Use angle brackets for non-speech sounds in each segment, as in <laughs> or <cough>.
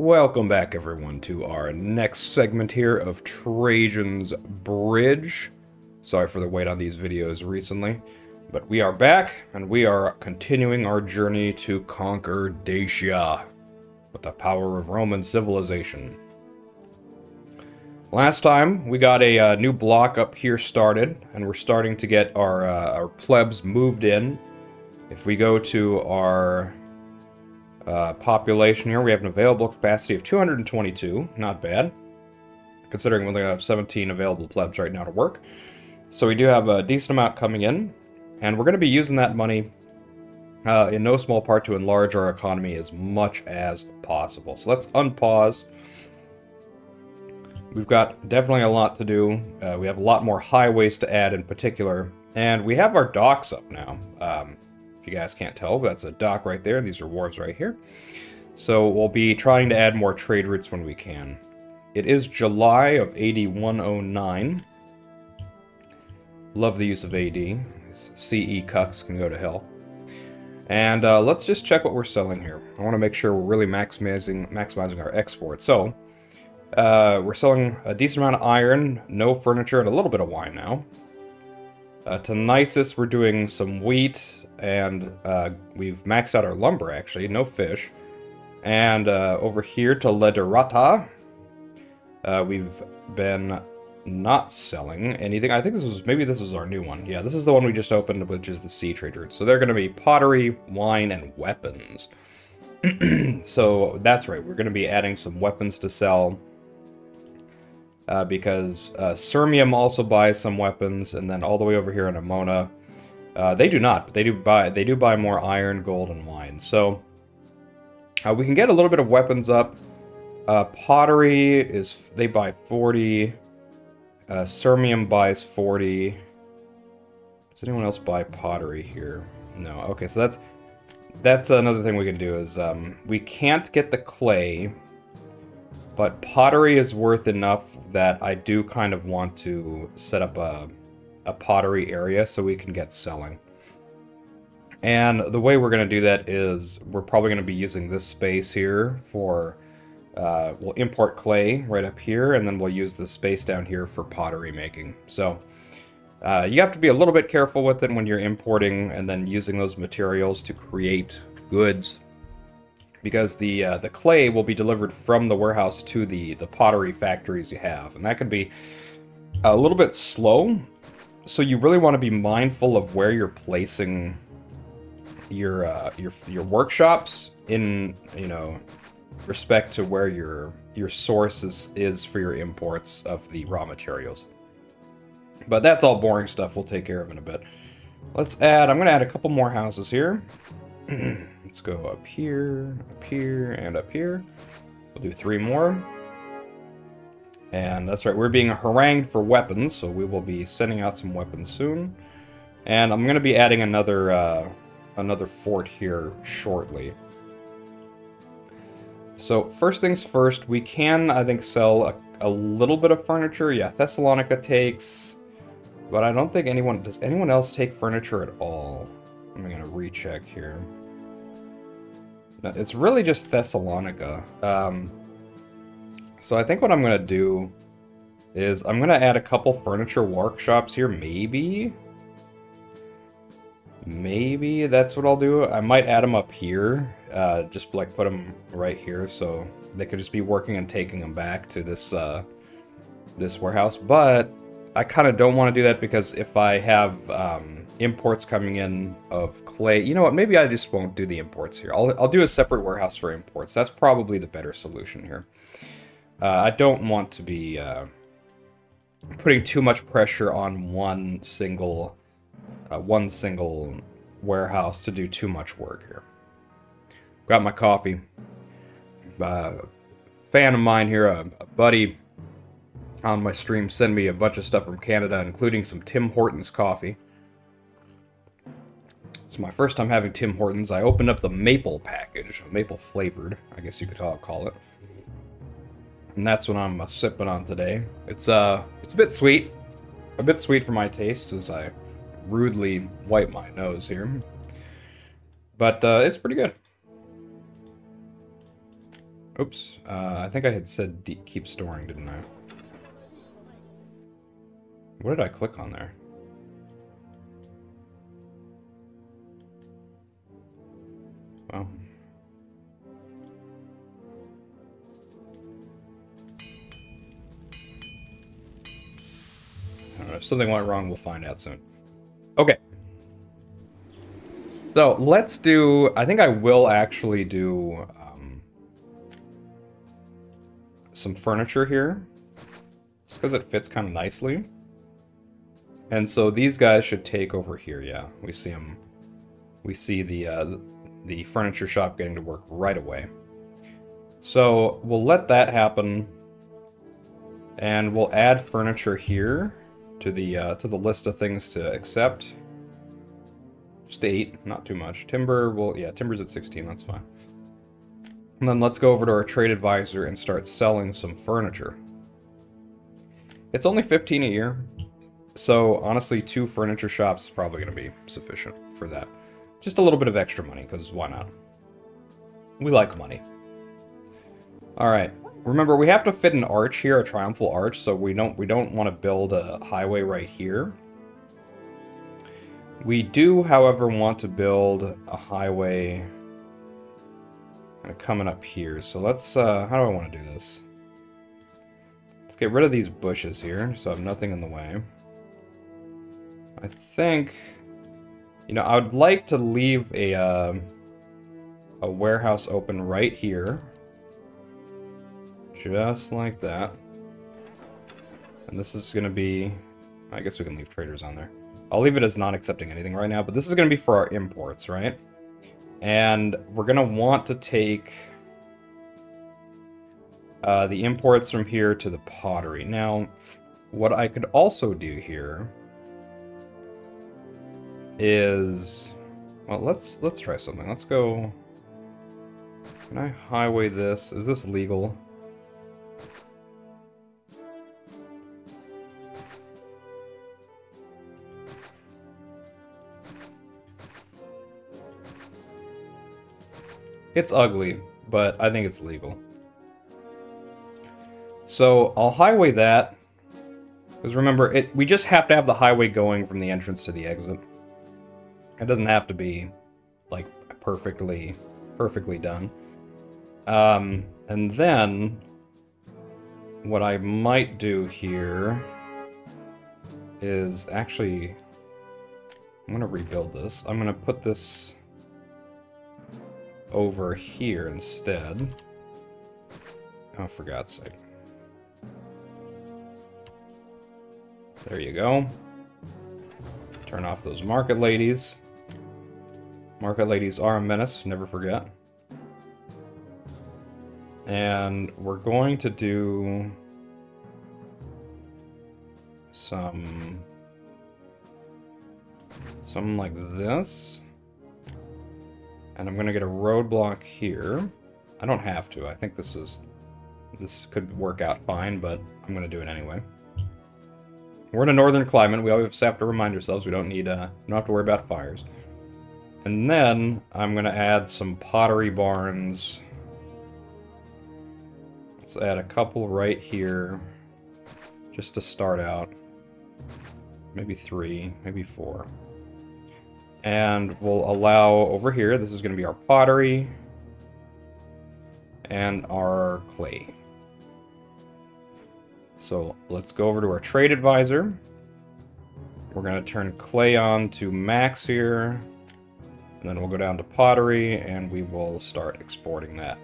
Welcome back, everyone, to our next segment here of Trajan's Bridge. Sorry for the wait on these videos recently, but we are back, and we are continuing our journey to conquer Dacia with the power of Roman civilization. Last time, we got a uh, new block up here started, and we're starting to get our, uh, our plebs moved in. If we go to our uh, population here, we have an available capacity of 222. Not bad. Considering we only have 17 available plebs right now to work. So we do have a decent amount coming in. And we're going to be using that money uh, in no small part to enlarge our economy as much as possible. So let's unpause. We've got definitely a lot to do. Uh, we have a lot more highways to add in particular. And we have our docks up now. Um, if you guys can't tell, that's a dock right there, and these are wharves right here. So we'll be trying to add more trade routes when we can. It is July of AD 109. Love the use of AD. CE cucks can go to hell. And uh, let's just check what we're selling here. I want to make sure we're really maximizing maximizing our export. So uh, we're selling a decent amount of iron, no furniture, and a little bit of wine now. Uh, to Nisus, we're doing some wheat, and uh, we've maxed out our lumber, actually. No fish. And uh, over here to Lederata, uh, we've been not selling anything. I think this was, maybe this was our new one. Yeah, this is the one we just opened, which is the sea trade route. So they're going to be pottery, wine, and weapons. <clears throat> so that's right, we're going to be adding some weapons to sell uh, because uh, Sirmium also buys some weapons, and then all the way over here in Emona, uh, they do not, but they do buy they do buy more iron, gold, and wine. So uh, we can get a little bit of weapons up. Uh, pottery is they buy 40. Uh, buys 40. Does anyone else buy pottery here? No. Okay, so that's that's another thing we can do is um, we can't get the clay, but pottery is worth enough that I do kind of want to set up a, a pottery area so we can get selling. And the way we're going to do that is we're probably going to be using this space here for, uh, we'll import clay right up here, and then we'll use the space down here for pottery making. So uh, you have to be a little bit careful with it when you're importing and then using those materials to create goods because the uh, the clay will be delivered from the warehouse to the the pottery factories you have, and that can be a little bit slow. So you really want to be mindful of where you're placing your uh, your your workshops in you know respect to where your your source is, is for your imports of the raw materials. But that's all boring stuff we'll take care of in a bit. Let's add, I'm going to add a couple more houses here. <clears throat> Let's go up here, up here, and up here. We'll do three more. And that's right, we're being harangued for weapons, so we will be sending out some weapons soon. And I'm going to be adding another uh, another fort here shortly. So first things first, we can, I think, sell a, a little bit of furniture. Yeah, Thessalonica takes, but I don't think anyone, does anyone else take furniture at all? I'm going to recheck here. It's really just Thessalonica. Um, so I think what I'm going to do is I'm going to add a couple furniture workshops here, maybe. Maybe that's what I'll do. I might add them up here, uh, just like put them right here so they could just be working and taking them back to this uh, this warehouse. But I kind of don't want to do that because if I have um, imports coming in of clay, you know what? Maybe I just won't do the imports here. I'll, I'll do a separate warehouse for imports. That's probably the better solution here. Uh, I don't want to be uh, putting too much pressure on one single uh, one single warehouse to do too much work here. Got my coffee. Uh, fan of mine here, a, a buddy on my stream sent me a bunch of stuff from Canada, including some Tim Hortons coffee. It's my first time having Tim Hortons. I opened up the maple package, maple flavored, I guess you could call it. And that's what I'm uh, sipping on today. It's uh, it's a bit sweet, a bit sweet for my taste, as I rudely wipe my nose here. But uh, it's pretty good. Oops. Uh, I think I had said keep storing, didn't I? What did I click on there? Well. If something went wrong, we'll find out soon. Okay. So let's do, I think I will actually do um, some furniture here. Just because it fits kind of nicely. And so these guys should take over here, yeah. We see them, we see the, uh, the furniture shop getting to work right away. So we'll let that happen. And we'll add furniture here to the uh, to the list of things to accept. Eight, not too much. Timber, well, yeah, timber's at 16, that's fine. And then let's go over to our trade advisor and start selling some furniture. It's only 15 a year, so honestly, two furniture shops is probably going to be sufficient for that. Just a little bit of extra money, because why not? We like money. Alright, remember we have to fit an arch here, a triumphal arch, so we don't we don't want to build a highway right here. We do, however, want to build a highway coming up here. So let's, uh, how do I want to do this? Let's get rid of these bushes here, so I have nothing in the way. I think, you know, I would like to leave a, uh, a warehouse open right here. Just like that. And this is going to be... I guess we can leave traders on there. I'll leave it as not accepting anything right now, but this is going to be for our imports, right? And we're going to want to take uh, the imports from here to the pottery. Now, what I could also do here is... Well, let's let's try something. Let's go... Can I highway this? Is this legal? It's ugly, but I think it's legal. So I'll highway that. Because remember, it we just have to have the highway going from the entrance to the exit. It doesn't have to be, like, perfectly, perfectly done. Um, and then, what I might do here is actually, I'm going to rebuild this. I'm going to put this over here instead. Oh, for God's sake. There you go. Turn off those market ladies. Market ladies are a menace, never forget. And we're going to do some something like this. And I'm to get a roadblock here. I don't have to. I think this is... This could work out fine, but I'm to do it anyway. We're in a northern climate. We always have to remind ourselves we don't need, uh, don't have to worry about fires. And then I'm going to add some pottery barns. Let's add a couple right here, just to start out. Maybe three, maybe four. And we'll allow over here, this is going to be our pottery and our clay. So let's go over to our trade advisor. We're going to turn clay on to max here. And then we'll go down to pottery and we will start exporting that.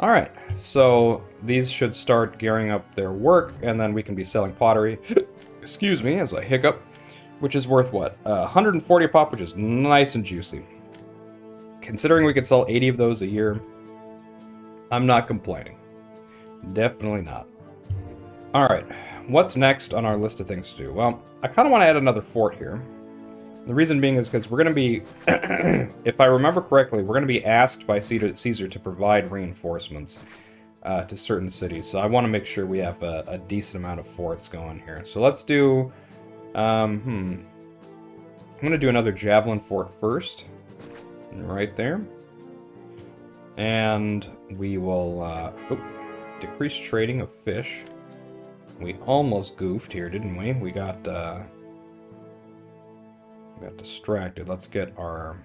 Alright, so these should start gearing up their work and then we can be selling pottery. <coughs> Excuse me as I hiccup which is worth what? Uh, 140 a pop, which is nice and juicy. Considering we could sell 80 of those a year, I'm not complaining. Definitely not. Alright, what's next on our list of things to do? Well, I kind of want to add another fort here. The reason being is because we're going to be, <clears throat> if I remember correctly, we're going to be asked by Caesar to provide reinforcements uh, to certain cities. So I want to make sure we have a, a decent amount of forts going here. So let's do um, hmm. I'm going to do another Javelin Fort first. Right there. And we will uh, oh, decrease trading of fish. We almost goofed here, didn't we? We got uh, got distracted. Let's get our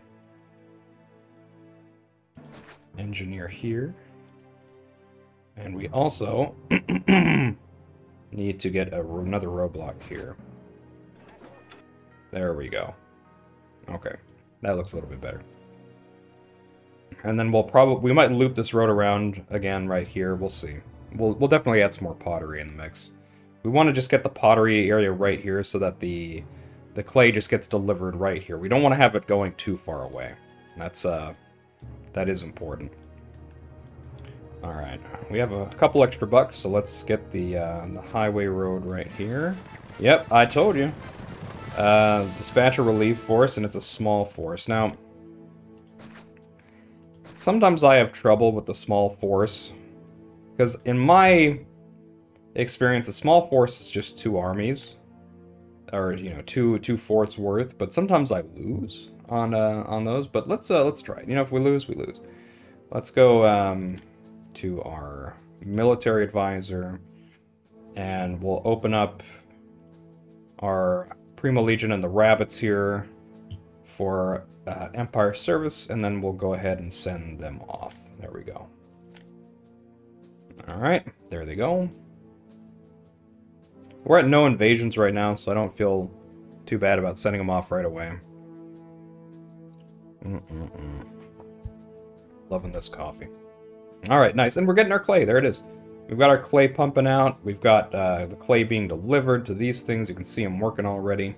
engineer here. And we also <clears throat> need to get a, another roadblock here. There we go. Okay, that looks a little bit better. And then we'll probably we might loop this road around again right here. We'll see. We'll we'll definitely add some more pottery in the mix. We want to just get the pottery area right here so that the the clay just gets delivered right here. We don't want to have it going too far away. That's uh that is important. All right, we have a couple extra bucks, so let's get the uh, the highway road right here. Yep, I told you. Uh, dispatch a relief force, and it's a small force. Now, sometimes I have trouble with the small force, because in my experience, the small force is just two armies, or you know, two two forts worth. But sometimes I lose on uh, on those. But let's uh, let's try it. You know, if we lose, we lose. Let's go um, to our military advisor, and we'll open up our Primo Legion and the rabbits here for uh, Empire service, and then we'll go ahead and send them off. There we go. Alright, there they go. We're at no invasions right now, so I don't feel too bad about sending them off right away. Mm -mm -mm. Loving this coffee. Alright, nice. And we're getting our clay. There it is. We've got our clay pumping out. We've got uh, the clay being delivered to these things. You can see them working already.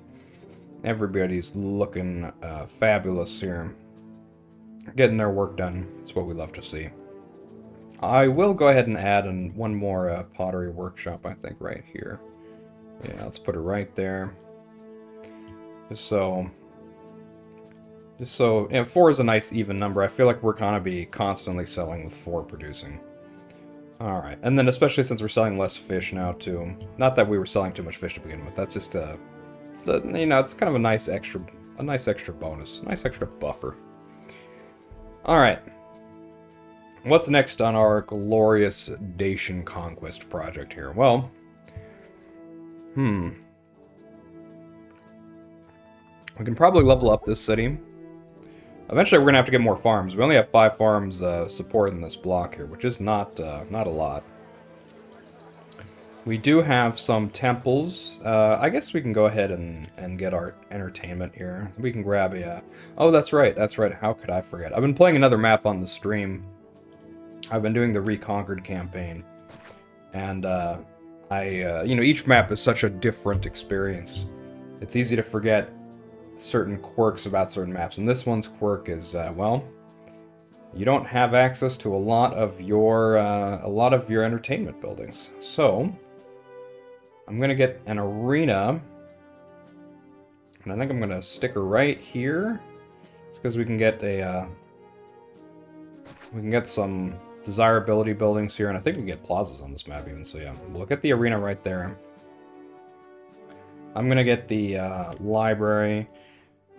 Everybody's looking uh, fabulous here. Getting their work done. It's what we love to see. I will go ahead and add in one more uh, pottery workshop, I think, right here. Yeah, let's put it right there. Just so... Just so... And four is a nice even number. I feel like we're going to be constantly selling with four producing. Alright, and then especially since we're selling less fish now, too. Not that we were selling too much fish to begin with. That's just, uh... It's, uh, you know, it's kind of a nice extra... A nice extra bonus. Nice extra buffer. Alright. What's next on our glorious Dacian conquest project here? Well, hmm. We can probably level up this city. Eventually, we're gonna have to get more farms. We only have five farms uh, supporting this block here, which is not uh, not a lot. We do have some temples. Uh, I guess we can go ahead and, and get our entertainment here. We can grab a... Uh, oh, that's right, that's right. How could I forget? I've been playing another map on the stream I've been doing the Reconquered campaign, and uh, I, uh, you know, each map is such a different experience. It's easy to forget certain quirks about certain maps, and this one's quirk is, uh, well, you don't have access to a lot of your, uh, a lot of your entertainment buildings. So, I'm gonna get an arena, and I think I'm gonna stick her right here, because we can get a, uh, we can get some desirability buildings here, and I think we can get plazas on this map even, so yeah. Look at the arena right there. I'm gonna get the uh, library.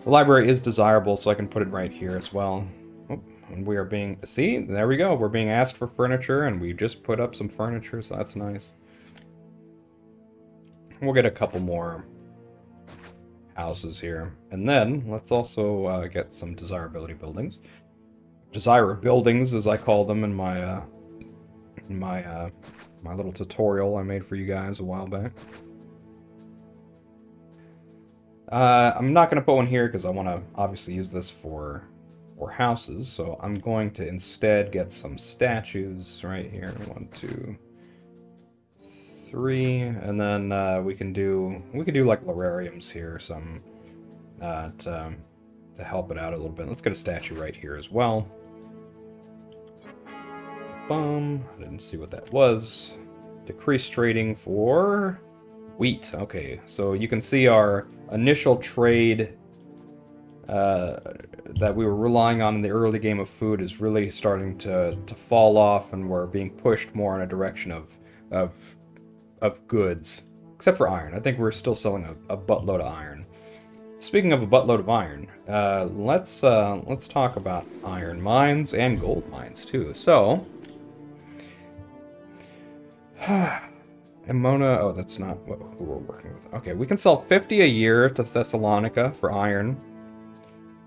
The library is desirable, so I can put it right here as well. Oh, and we are being... See? There we go. We're being asked for furniture, and we just put up some furniture, so that's nice. We'll get a couple more houses here. And then, let's also uh, get some desirability buildings. Desire buildings, as I call them in my uh, in my uh, my little tutorial I made for you guys a while back. Uh, I'm not going to put one here because I want to obviously use this for for houses. So I'm going to instead get some statues right here. One, two, three, and then uh, we can do we can do like larariums here, some uh, to, um, to help it out a little bit. Let's get a statue right here as well. Bum. I didn't see what that was. Decreased trading for wheat. Okay, so you can see our initial trade uh, that we were relying on in the early game of food is really starting to, to fall off, and we're being pushed more in a direction of of of goods, except for iron. I think we're still selling a, a buttload of iron. Speaking of a buttload of iron, uh, let's uh, let's talk about iron mines and gold mines too. So, <sighs> Emona. Oh, that's not what, who we're working with. Okay, we can sell 50 a year to Thessalonica for iron.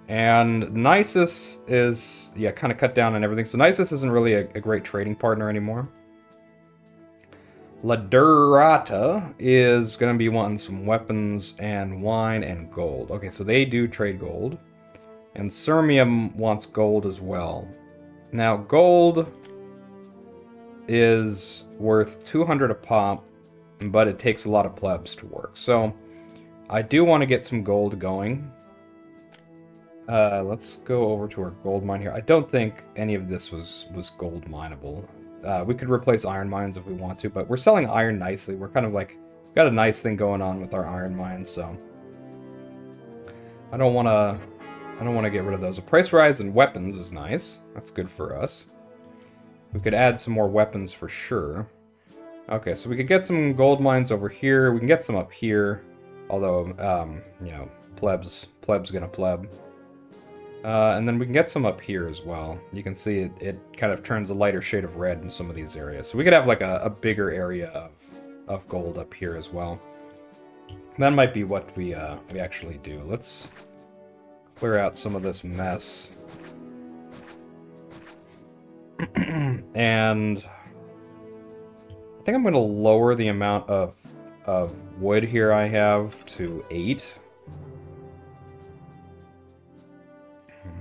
And Nisus is, yeah, kind of cut down on everything. So Nisus isn't really a, a great trading partner anymore. Lederata is going to be wanting some weapons and wine and gold. Okay, so they do trade gold. And Sirmium wants gold as well. Now, gold is worth 200 a pop, but it takes a lot of plebs to work. So, I do want to get some gold going. Uh, let's go over to our gold mine here. I don't think any of this was, was gold mineable. Uh, we could replace iron mines if we want to, but we're selling iron nicely. We're kind of like, got a nice thing going on with our iron mines, so... I don't want to... I don't want to get rid of those. A price rise in weapons is nice. That's good for us. We could add some more weapons for sure. Okay, so we could get some gold mines over here. We can get some up here. Although, um, you know, plebs, pleb's gonna pleb. Uh, and then we can get some up here as well. You can see it, it kind of turns a lighter shade of red in some of these areas. So we could have like a, a bigger area of, of gold up here as well. That might be what we, uh, we actually do. Let's clear out some of this mess. <clears throat> and think I'm going to lower the amount of, of wood here I have to 8.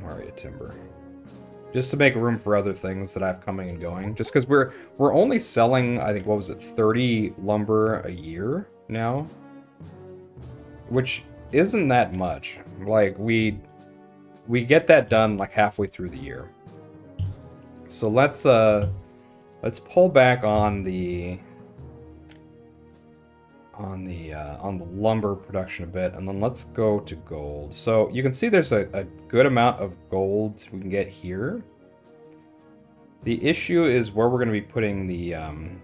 Maria Timber. Just to make room for other things that I have coming and going. Just because we're we're only selling, I think, what was it, 30 lumber a year now? Which isn't that much. Like, we we get that done like halfway through the year. So let's uh let's pull back on the on the uh, on the lumber production a bit, and then let's go to gold. So you can see there's a, a good amount of gold we can get here. The issue is where we're going to be putting the um,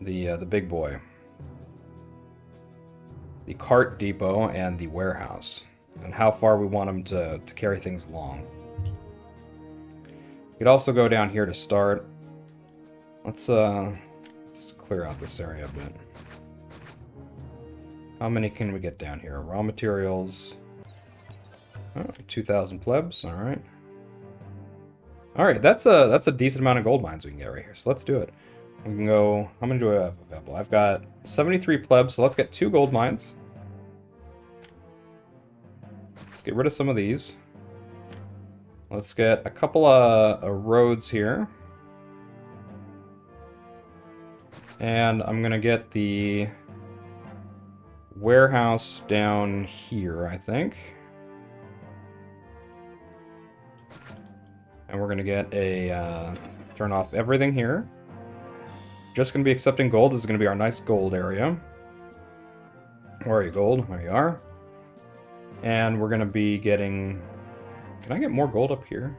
the uh, the big boy, the cart depot, and the warehouse, and how far we want them to to carry things along. Could also go down here to start. Let's uh let's clear out this area a bit. How many can we get down here? Raw materials. Oh, 2,000 plebs, alright. Alright, that's a that's a decent amount of gold mines we can get right here, so let's do it. We can go, how many do I have available? I've got 73 plebs, so let's get two gold mines. Let's get rid of some of these. Let's get a couple of, of roads here. And I'm going to get the warehouse down here, I think. And we're going to get a, uh, turn off everything here. Just going to be accepting gold. This is going to be our nice gold area. Where are you, gold? There you are. And we're going to be getting... Can I get more gold up here?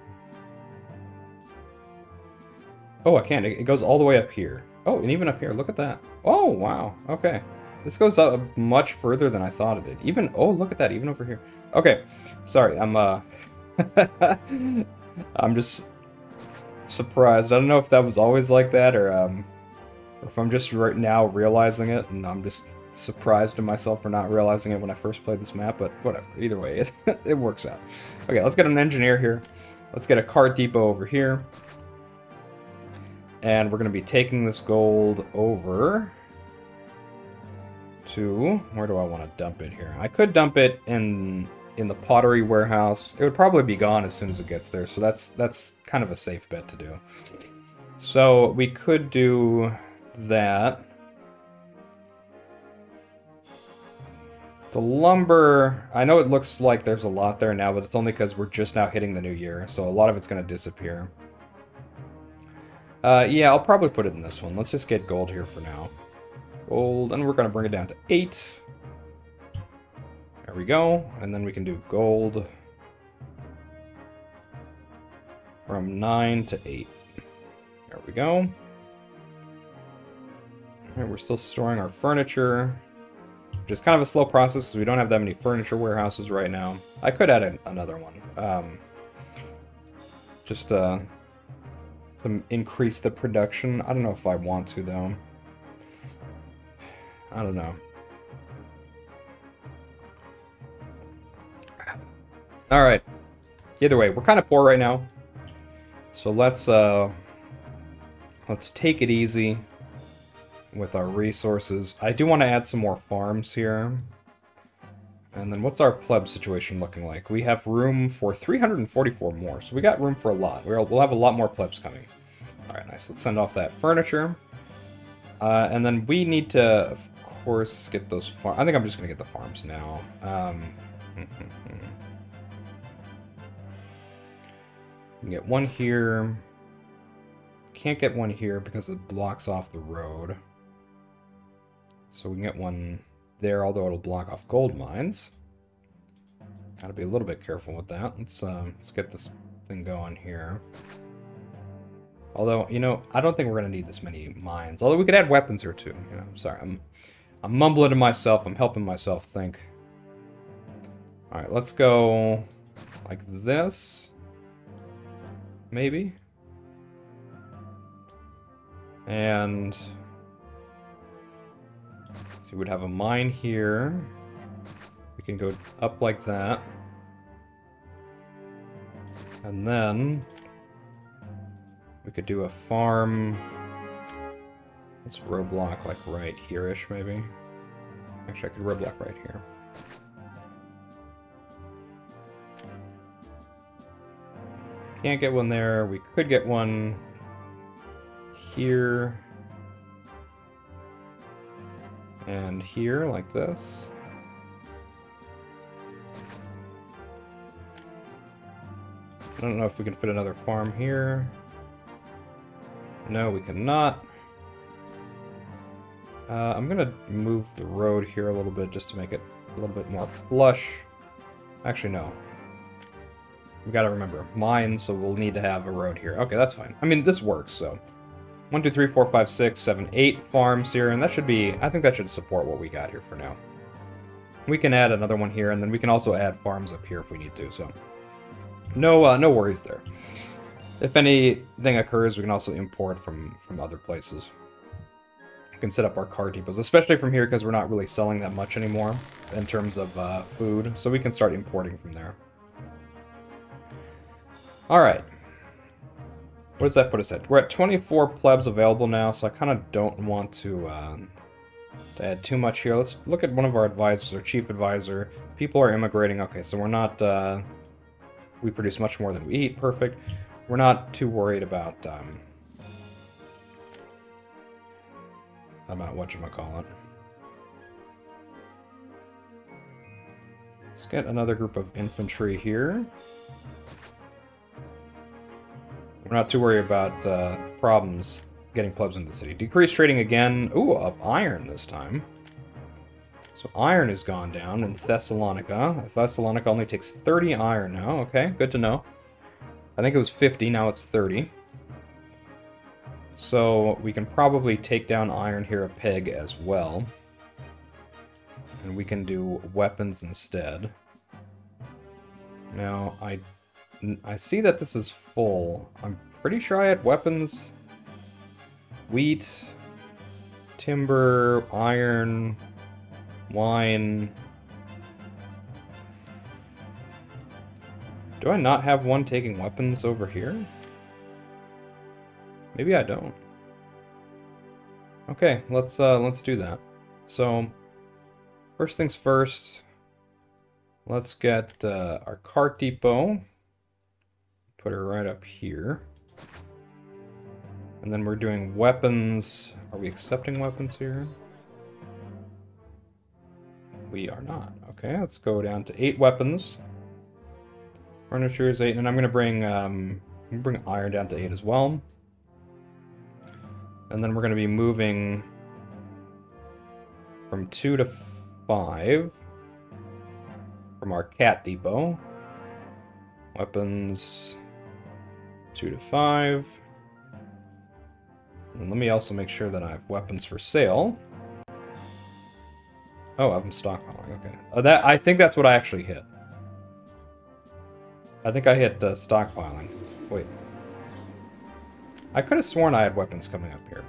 Oh, I can. It goes all the way up here. Oh, and even up here, look at that. Oh, wow. Okay. This goes up much further than I thought it did. Even, oh, look at that, even over here. Okay, sorry, I'm, uh, <laughs> I'm just surprised. I don't know if that was always like that, or, um, or if I'm just right now realizing it, and I'm just surprised to myself for not realizing it when I first played this map, but whatever. Either way, <laughs> it, it works out. Okay, let's get an engineer here. Let's get a cart depot over here. And we're going to be taking this gold over to... Where do I want to dump it here? I could dump it in in the pottery warehouse. It would probably be gone as soon as it gets there, so that's that's kind of a safe bet to do. So we could do that. The lumber, I know it looks like there's a lot there now, but it's only because we're just now hitting the new year, so a lot of it's going to disappear. Uh, yeah, I'll probably put it in this one. Let's just get gold here for now. Gold, and we're going to bring it down to 8. There we go. And then we can do gold from 9 to 8. There we go. Alright, we're still storing our furniture. Which is kind of a slow process because we don't have that many furniture warehouses right now. I could add another one. Um, just uh, to increase the production. I don't know if I want to, though. I don't know. Alright. Either way, we're kind of poor right now. So let's, uh... Let's take it easy with our resources. I do want to add some more farms here. And then what's our pleb situation looking like? We have room for 344 more, so we got room for a lot. We'll, have a lot more plebs coming. Alright, nice. Let's send off that furniture. Uh, and then we need to, of course, get those farms. I think I'm just going to get the farms now. Um, <laughs> get one here. Can't get one here because it blocks off the road. So we can get one there, although it'll block off gold mines. Gotta be a little bit careful with that. Let's, uh, let's get this thing going here. Although, you know, I don't think we're to need this many mines. Although we could add weapons here too. You know, I'm sorry. I'm, I'm mumbling to myself. I'm helping myself think. Alright, let's go like this. Maybe. And... So we would have a mine here. We can go up like that. And then we could do a farm. Let's roadblock like right here-ish, maybe. Actually, I could roadblock right here. Can't get one there. We could get one here. And here, like this. I don't know if we can fit another farm here. No, we cannot. Uh, I'm gonna move the road here a little bit just to make it a little bit more flush. Actually, no. We gotta remember, mine, so we'll need to have a road here. Okay, that's fine. I mean, this works, so. One, two, three, four, five, six, seven, eight farms here, and that should be, I think that should support what we got here for now. We can add another one here, and then we can also add farms up here if we need to, so. No, uh, no worries there. If anything occurs, we can also import from, from other places. We can set up our cart depots, especially from here because we're not really selling that much anymore in terms of uh, food, so we can start importing from there. Alright. What does that put us at? We're at 24 plebs available now, so I kind of don't want to, uh, to add too much here. Let's look at one of our advisors, our chief advisor. People are immigrating. Okay, so we're not... Uh, we produce much more than we eat. Perfect we're not too worried about um, about what you call it. Let's get another group of infantry here. We're not too worried about uh, problems getting plebs into the city. Decrease trading again. Ooh, of iron this time. So iron has gone down in Thessalonica. Thessalonica only takes 30 iron now. Okay, good to know. I think it was 50, now it's 30. So we can probably take down iron here a peg as well. And we can do weapons instead. Now, I, I see that this is full. I'm pretty sure I had weapons, wheat, timber, iron, wine, Do I not have one taking weapons over here? Maybe I don't. Okay, let's uh, let's do that. So, first things first, let's get uh, our cart depot. Put her right up here. And then we're doing weapons. Are we accepting weapons here? We are not. Okay, let's go down to eight weapons. Furniture is 8, and I'm to bring um, bring iron down to 8 as well. And then we're to be moving from 2 to 5 from our cart depot. Weapons 2 to 5. And let me also make sure that I have weapons for sale. Oh, I'm stockpiling. Okay. Uh, that I think that's what I actually hit. I think I hit uh, stockpiling. Wait. I could have sworn I had weapons coming up here.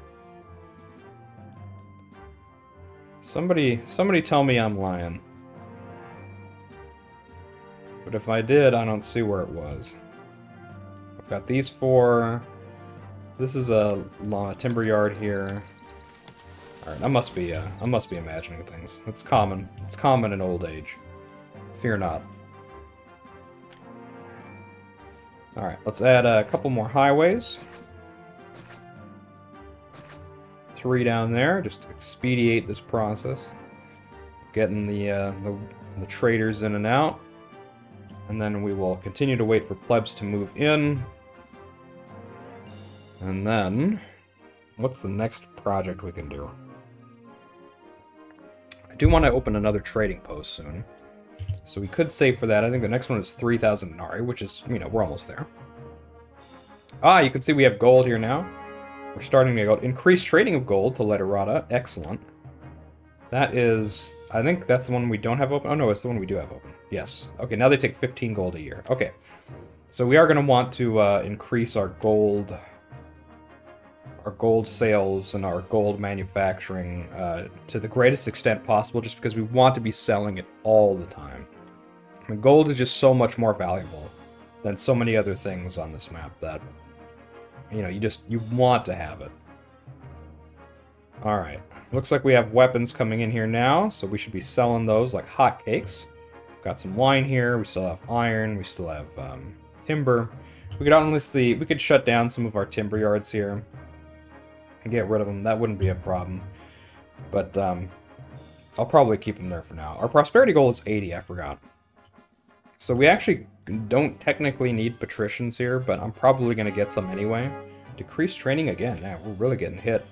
Somebody, somebody tell me I'm lying. But if I did, I don't see where it was. I've got these four. This is a timber yard here. Alright, I must be uh, I must be imagining things. It's common. It's common in old age. Fear not. Alright, let's add a couple more highways. Three down there, just to expedite this process. Getting the, uh, the, the traders in and out. And then we will continue to wait for plebs to move in. And then, what's the next project we can do? I do want to open another trading post soon. So we could save for that. I think the next one is 3,000 Nari, which is, you know, we're almost there. Ah, you can see we have gold here now. We're starting to go increase trading of gold to Lederata. Excellent. That is, I think that's the one we don't have open. Oh no, it's the one we do have open. Yes. Okay, now they take 15 gold a year. Okay. So we are going to want to uh, increase our gold our gold sales and our gold manufacturing uh, to the greatest extent possible just because we want to be selling it all the time. I mean, gold is just so much more valuable than so many other things on this map that, you know, you just, you want to have it. Alright, looks like we have weapons coming in here now, so we should be selling those like hotcakes. Got some wine here, we still have iron, we still have um, timber. We could honestly, we could shut down some of our timber yards here and get rid of them. That wouldn't be a problem. But um, I'll probably keep them there for now. Our prosperity goal is 80, I forgot. So we actually don't technically need patricians here, but I'm probably going to get some anyway. Decreased training again. Yeah, we're really getting hit.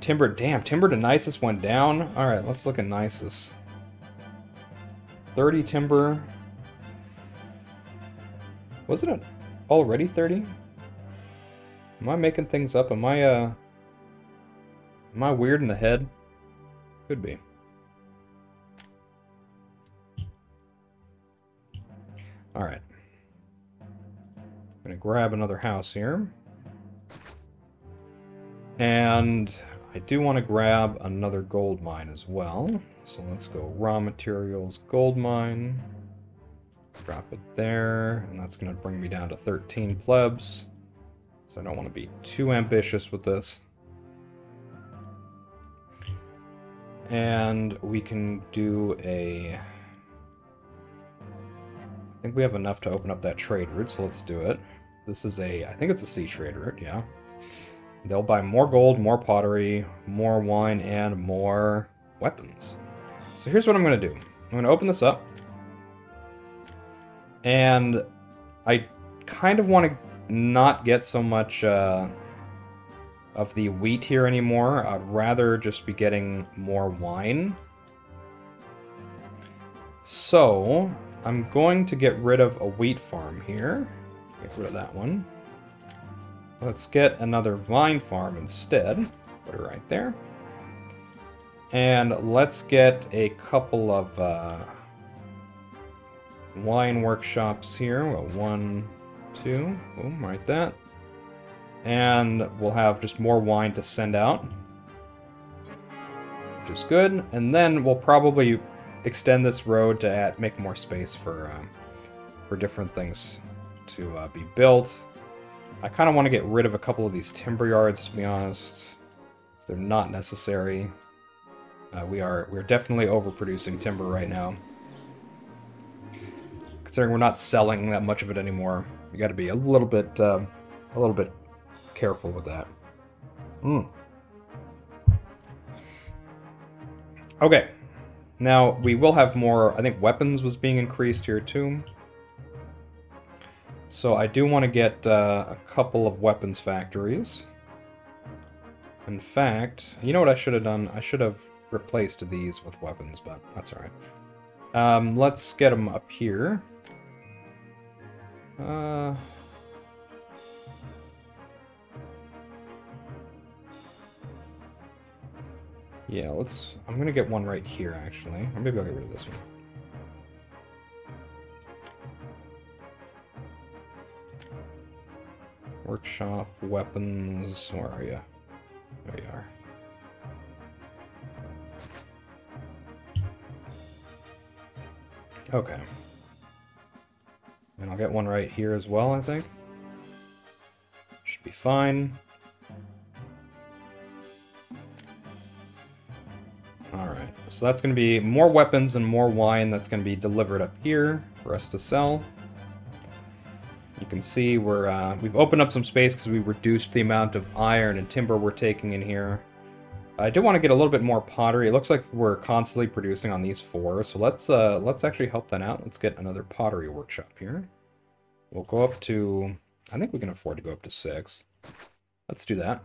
Timber, damn, Timber to Nisus went down. Alright, let's look at Nisus. 30 Timber. Wasn't it already 30? Am I making things up? Am I, uh... Am I weird in the head? Could be. Alright. I'm gonna grab another house here. And I do want to grab another gold mine as well. So let's go raw materials, gold mine. Drop it there, and that's going to bring me down to 13 plebs. So I don't want to be too ambitious with this. And we can do a... I think we have enough to open up that trade route, so let's do it. This is a... I think it's a sea trade route, yeah. They'll buy more gold, more pottery, more wine, and more weapons. So here's what I'm going to do. I'm going to open this up. And I kind of want to not get so much... Uh, of the wheat here anymore. I'd rather just be getting more wine. So, I'm going to get rid of a wheat farm here. Get rid of that one. Let's get another vine farm instead. Put it right there. And let's get a couple of uh, wine workshops here. Well, one, two, boom, right that. And we'll have just more wine to send out. Which is good. And then we'll probably extend this road to add, make more space for, um, for different things to uh, be built. I kind of want to get rid of a couple of these timber yards, to be honest. They're not necessary. Uh, we are we're definitely overproducing timber right now. Considering we're not selling that much of it anymore, we got to be a little bit uh, a little bit careful with that. Mm. Okay. Now, we will have more... I think weapons was being increased here, too. So I do want to get uh, a couple of weapons factories. In fact, you know what I should have done? I should have replaced these with weapons, but that's alright. Um, let's get them up here. Uh, Yeah, let's... I'm gonna get one right here, actually. Or maybe I'll get rid of this one. Workshop, weapons... Where are you? There you are. Okay. And I'll get one right here as well, I think. Should be fine. Alright, so that's going to be more weapons and more wine that's going to be delivered up here for us to sell. You can see we're, uh, we've opened up some space because we reduced the amount of iron and timber we're taking in here. I do want to get a little bit more pottery. It looks like we're constantly producing on these four, so let's uh, let's actually help that out. Let's get another pottery workshop here. We'll go up to... I think we can afford to go up to six. Let's do that.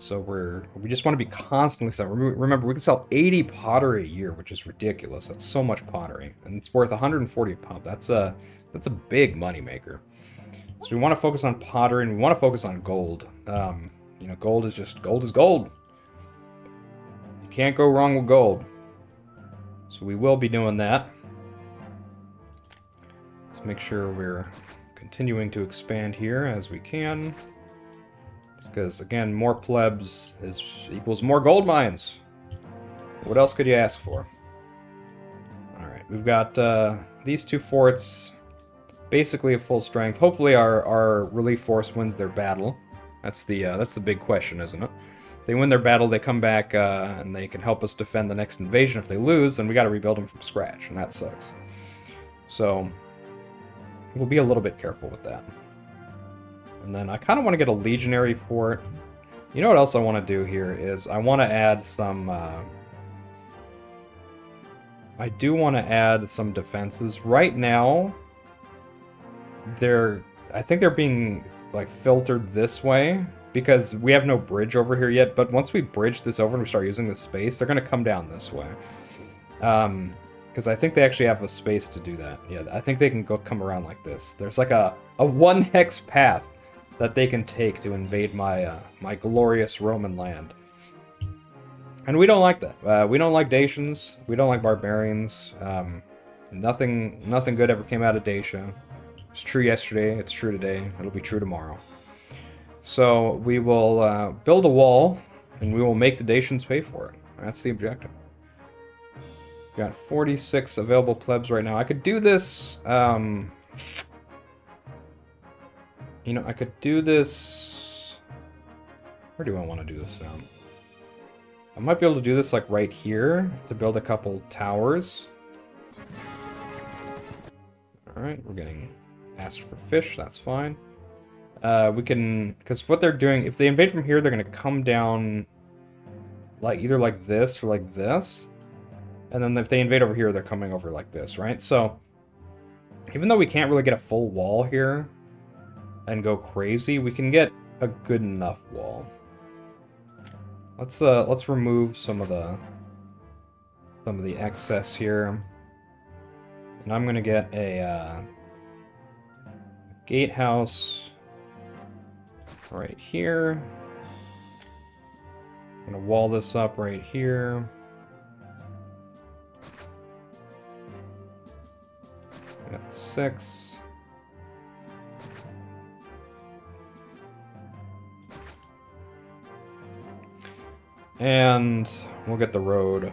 So we're we just want to be constantly selling. Remember, we can sell 80 pottery a year, which is ridiculous. That's so much pottery, and it's worth 140 a pop. That's a that's a big money maker. So we want to focus on pottery, and we want to focus on gold. Um, you know, gold is just, gold is gold. You can't go wrong with gold. So we will be doing that. Let's make sure we're continuing to expand here as we can. Because, again, more plebs is equals more gold mines. What else could you ask for? Alright, we've got uh, these two forts basically at full strength. Hopefully our, our relief force wins their battle. That's the uh, that's the big question, isn't it? If they win their battle, they come back uh, and they can help us defend the next invasion. If they lose, then we got to rebuild them from scratch, and that sucks. So we'll be a little bit careful with that. And then I kind of want to get a legionary fort. You know what else I want to do here is I want to add some. Uh, I do want to add some defenses. Right now, they're I think they're being like filtered this way because we have no bridge over here yet. But once we bridge this over and we start using this space, they're going to come down this way. Um, because I think they actually have a space to do that. Yeah, I think they can go come around like this. There's like a, a one hex path that they can take to invade my uh, my glorious Roman land. And we don't like that. Uh, we don't like Dacians. We don't like barbarians. Um, nothing nothing good ever came out of Dacia. It's true yesterday, it's true today, it'll be true tomorrow. So we will uh, build a wall, and we will make the Dacians pay for it. That's the objective. Got 46 available plebs right now. I could do this, um... You know, I could do this... Where do I want to do this now? I might be able to do this, like, right here, to build a couple towers. Alright, we're getting asked for fish, that's fine. Uh, we can, because what they're doing, if they invade from here, they're going to come down like either like this or like this. And then if they invade over here, they're coming over like this, right? So even though we can't really get a full wall here and go crazy, we can get a good enough wall. Let's uh let's remove some of the some of the excess here. And I'm gonna get a uh gatehouse right here. I'm gonna wall this up right here. Six. And we'll get the road.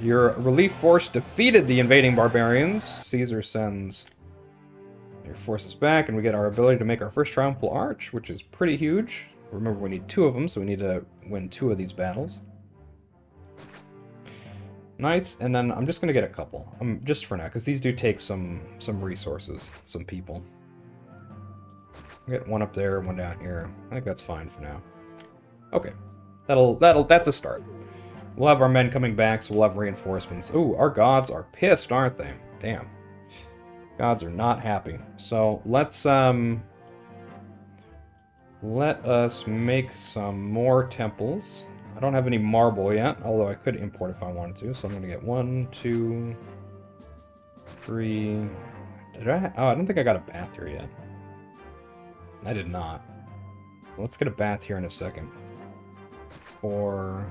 Your relief force defeated the invading barbarians. Caesar sends your forces back, and we get our ability to make our first triumphal arch, which is pretty huge. Remember, we need two of them, so we need to win two of these battles. Nice, and then I'm just going to get a couple, um, just for now, because these do take some some resources, some people. Get one up there, one down here. I think that's fine for now. Okay, that'll that'll that's a start. We'll have our men coming back, so we'll have reinforcements. Ooh, our gods are pissed, aren't they? Damn. Gods are not happy. So let's um let us make some more temples. I don't have any marble yet, although I could import if I wanted to. So I'm gonna get one, two, three. Did I? Oh, I don't think I got a bath here yet. I did not. Let's get a bath here in a second. For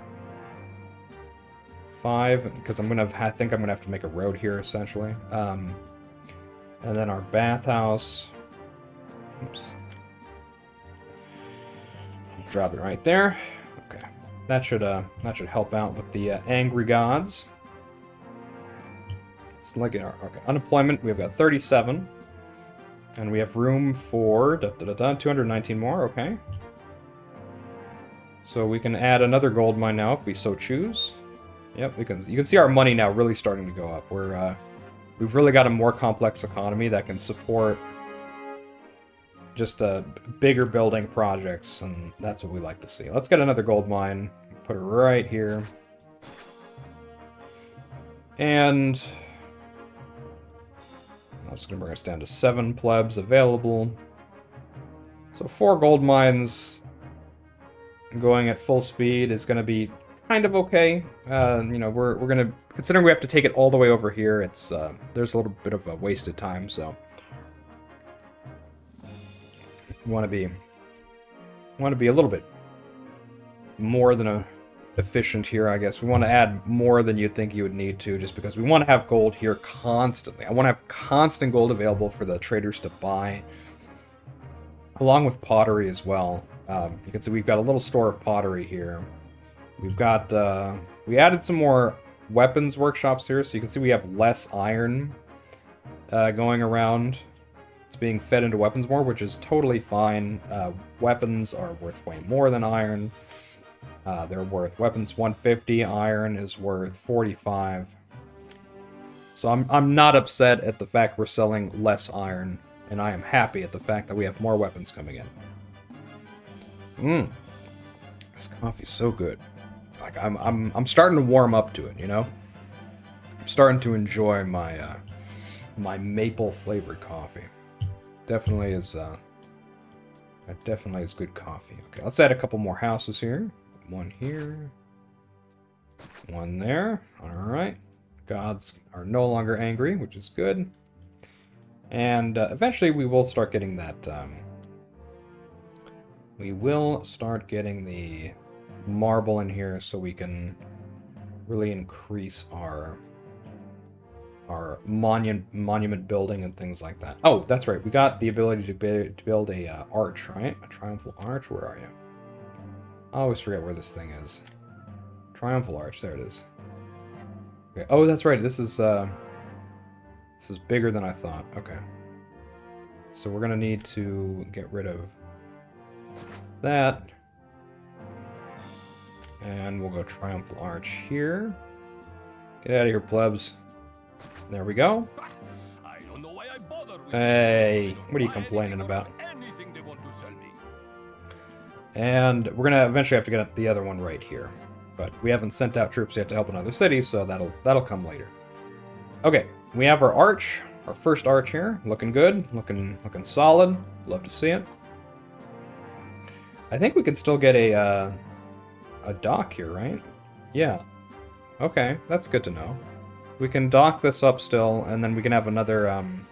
five, because I'm gonna I think I'm gonna have to make a road here essentially. Um, and then our bathhouse. Oops. Drop it right there. Okay, that should uh that should help out with the uh, angry gods. It's like our okay, unemployment. We've got 37, and we have room for da, da, da, 219 more. Okay. So we can add another gold mine now if we so choose. Yep, we can. You can see our money now really starting to go up. We're uh, we've really got a more complex economy that can support just uh, bigger building projects, and that's what we like to see. Let's get another gold mine. Put it right here. And that's going to bring us down to seven plebs available. So four gold mines going at full speed is going to be kind of okay. Uh, you know, we're, we're going to, considering we have to take it all the way over here, it's uh, there's a little bit of a wasted time, so want to be want to be a little bit more than a efficient here, I guess. We want to add more than you'd think you would need to, just because we want to have gold here constantly. I want to have constant gold available for the traders to buy, along with pottery as well. Um, you can see we've got a little store of pottery here. We've got, uh, we added some more weapons workshops here, so you can see we have less iron uh, going around. It's being fed into weapons more, which is totally fine. Uh, weapons are worth way more than iron. Uh, they're worth weapons 150, iron is worth 45. So I'm, I'm not upset at the fact we're selling less iron, and I am happy at the fact that we have more weapons coming in. Mmm. This coffee's so good. Like I'm I'm I'm starting to warm up to it, you know? I'm starting to enjoy my uh my maple flavored coffee definitely is, uh, that definitely is good coffee. Okay, let's add a couple more houses here. One here. One there. Alright. Gods are no longer angry, which is good. And uh, eventually we will start getting that, um, we will start getting the marble in here so we can really increase our our monument monument building and things like that. Oh, that's right. We got the ability to, be, to build a uh, arch, right? A triumphal arch. Where are you? I always forget where this thing is. Triumphal arch. There it is. Okay. Oh, that's right. This is uh, this is bigger than I thought. Okay. So we're gonna need to get rid of that. And we'll go Triumphal Arch here. Get out of here, plebs. There we go. Hey, what are you complaining about? And we're gonna eventually have to get the other one right here. But we haven't sent out troops yet to help another city, so that'll that'll come later. Okay, we have our arch, our first arch here. Looking good, looking looking solid. Love to see it. I think we can still get a uh, a dock here, right? Yeah. Okay, that's good to know. We can dock this up still, and then we can have another, um,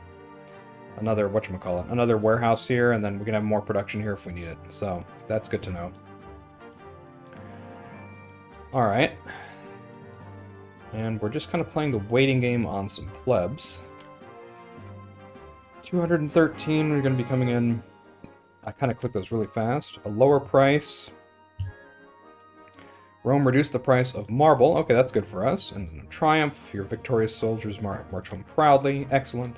another, whatchamacallit, another warehouse here, and then we can have more production here if we need it. So, that's good to know. Alright. And we're just kind of playing the waiting game on some plebs. 213, we're going to be coming in... I kind of clicked those really fast. A lower price, Rome reduced the price of marble. Okay, that's good for us. And then triumph. Your victorious soldiers march home proudly. Excellent.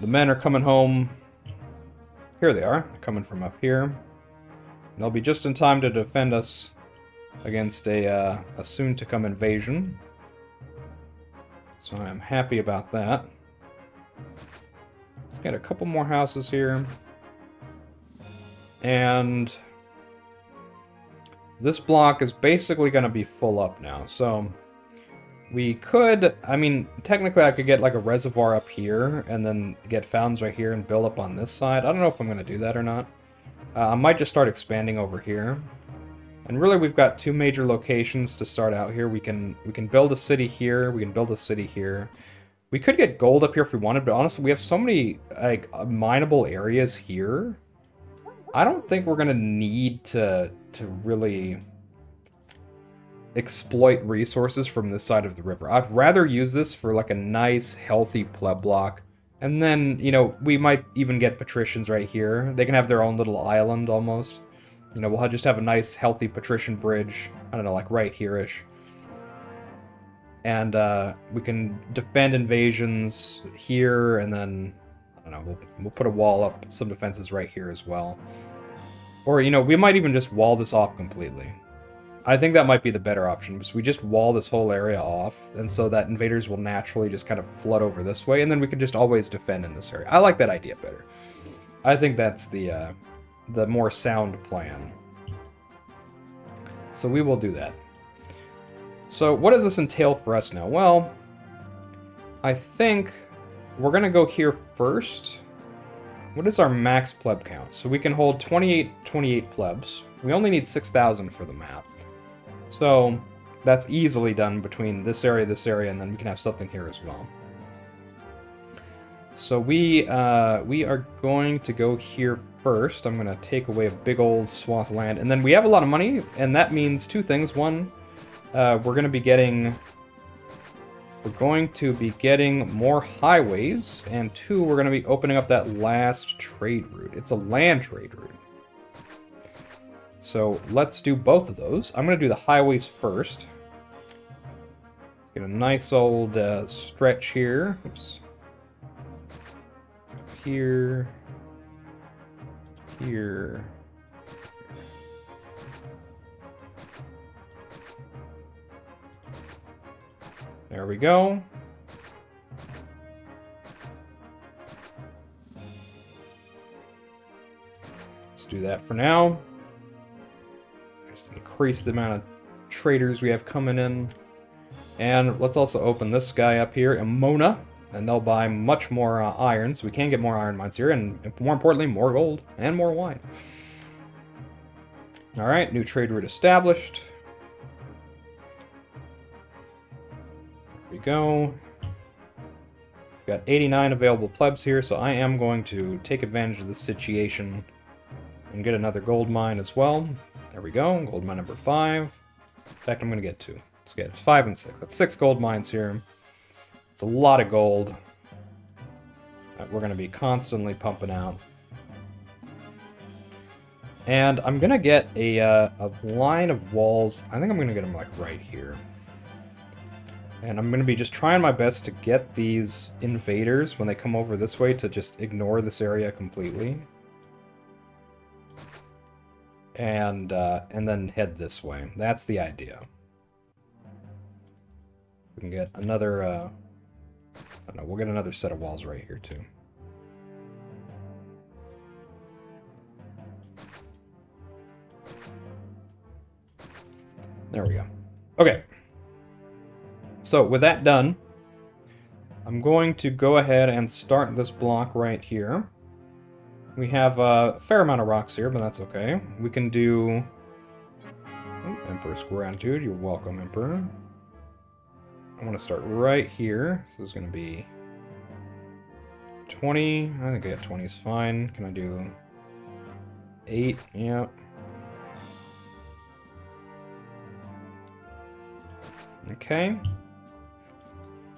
The men are coming home. Here they are. They're coming from up here. They'll be just in time to defend us against a, uh, a soon-to-come invasion. So I'm happy about that. Let's get a couple more houses here. And this block is basically going to be full up now, so we could, I mean, technically I could get like a reservoir up here and then get fountains right here and build up on this side. I don't know if I'm going to do that or not. Uh, I might just start expanding over here. And really we've got two major locations to start out here. We can we can build a city here, we can build a city here. We could get gold up here if we wanted, but honestly we have so many like mineable areas here I don't think we're gonna need to to really exploit resources from this side of the river. I'd rather use this for like a nice, healthy pleb block. And then, you know, we might even get patricians right here. They can have their own little island almost. You know, we'll just have a nice, healthy patrician bridge. I don't know, like right here-ish. And uh, we can defend invasions here, and then, don't know, we'll, we'll put a wall up, some defenses right here as well. Or, you know, we might even just wall this off completely. I think that might be the better option, because we just wall this whole area off, and so that invaders will naturally just kind of flood over this way, and then we can just always defend in this area. I like that idea better. I think that's the, uh, the more sound plan. So we will do that. So what does this entail for us now? Well, I think we're going to go here first. What is our max pleb count? So we can hold 28, 28 plebs. We only need 6,000 for the map. So that's easily done between this area, this area, and then we can have something here as well. So we uh, we are going to go here first. I'm going to take away a big old swath of land. And then we have a lot of money, and that means two things. One, uh, we're going to be getting... We're going to be getting more highways, and two, we're going to be opening up that last trade route. It's a land trade route. So let's do both of those. I'm going to do the highways first. Get a nice old uh, stretch here. Oops. Here. Here. There we go. Let's do that for now. Just increase the amount of traders we have coming in. And let's also open this guy up here, Emona, and they'll buy much more uh, iron, so we can get more iron mines here, and more importantly, more gold and more wine. Alright, new trade route established. Go. We've got 89 available plebs here, so I am going to take advantage of the situation and get another gold mine as well. There we go, gold mine number 5. In fact, I'm going to get two. Let's get 5 and 6. That's 6 gold mines here. It's a lot of gold we're going to be constantly pumping out. And I'm going to get a, uh, a line of walls. I think I'm going to get them like right here. And I'm going to be just trying my best to get these invaders, when they come over this way, to just ignore this area completely. And, uh, and then head this way. That's the idea. We can get another, uh, I don't know, we'll get another set of walls right here, too. There we go. Okay. So with that done, I'm going to go ahead and start this block right here. We have a fair amount of rocks here, but that's okay. We can do... Oh, Emperor's gratitude, you're welcome, Emperor. I want to start right here. So is going to be 20. I think I got 20 is fine. Can I do 8? Yeah. Okay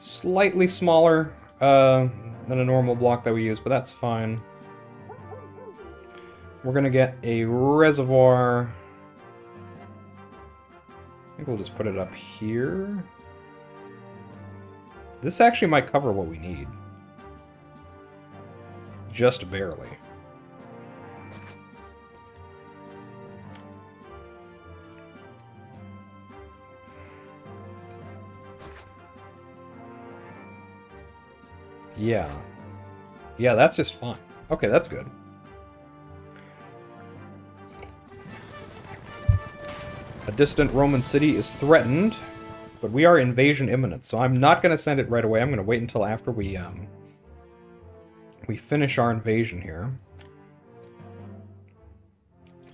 slightly smaller uh, than a normal block that we use, but that's fine. We're gonna get a reservoir. I think we'll just put it up here. This actually might cover what we need. Just barely. Yeah. Yeah, that's just fine. Okay, that's good. A distant Roman city is threatened, but we are invasion imminent, so I'm not going to send it right away. I'm going to wait until after we, um, we finish our invasion here.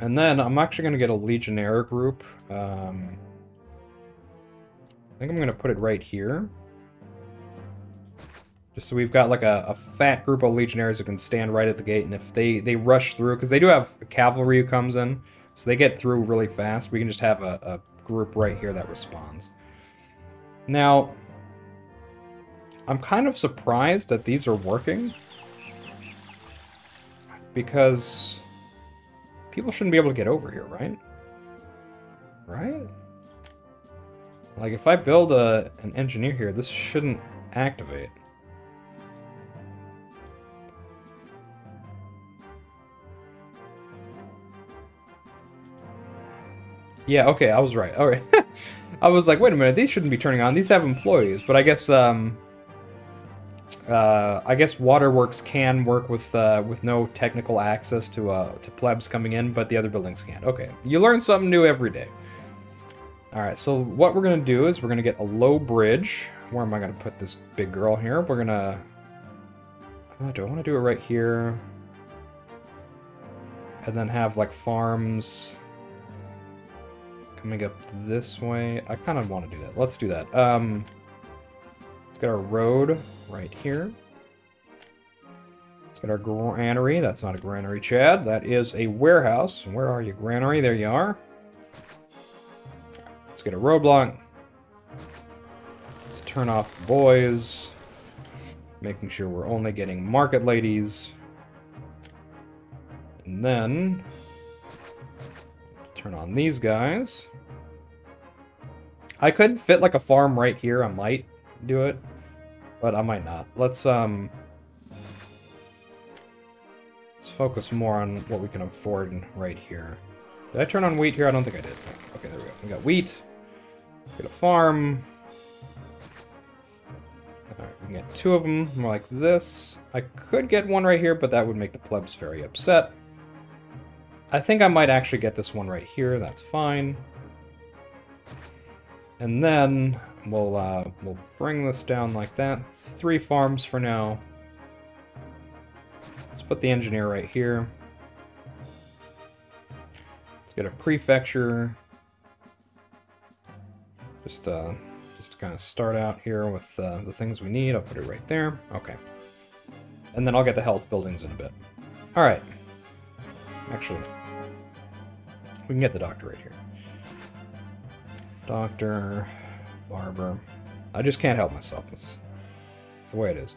And then I'm actually going to get a legionnaire group. Um, I think I'm going to put it right here. So we've got like a, a, fat group of legionaries who can stand right at the gate, and if they, they rush through, because they do have cavalry who comes in, so they get through really fast, we can just have a, a group right here that responds. Now, I'm kind of surprised that these are working. Because people shouldn't be able to get over here, right? Right? Like, if I build a, an engineer here, this shouldn't activate. Yeah, okay, I was right. Alright. <laughs> I was like, wait a minute, these shouldn't be turning on. These have employees. But I guess, um... Uh, I guess Waterworks can work with uh, with no technical access to uh, to plebs coming in, but the other buildings can't. Okay, you learn something new every day. All right, so what we're gonna do is we're gonna get a low bridge. Where am I gonna put this big girl here? We're gonna. Oh, do I want to do it right here? And then have like farms coming up this way. I kind of want to do that. Let's do that. Um, let's get our road right here. Let's get our granary. That's not a granary, Chad. That is a warehouse. Where are you, granary? There you are. Let's get a roadblock. Let's turn off boys. Making sure we're only getting market ladies. And then turn on these guys. I could fit like a farm right here. I might do it, but I might not. Let's um, let's focus more on what we can afford right here. Did I turn on wheat here? I don't think I did. Okay, there we go. We got wheat. Let's get a farm. Alright, we can get two of them more like this. I could get one right here, but that would make the plebs very upset. I think I might actually get this one right here. That's fine. And then we'll uh, we'll bring this down like that. It's three farms for now. Let's put the engineer right here. Let's get a prefecture. Just uh, just to kind of start out here with uh, the things we need. I'll put it right there. Okay. And then I'll get the health buildings in a bit. All right. Actually, we can get the doctor right here. Doctor, barber. I just can't help myself. It's, it's the way it is.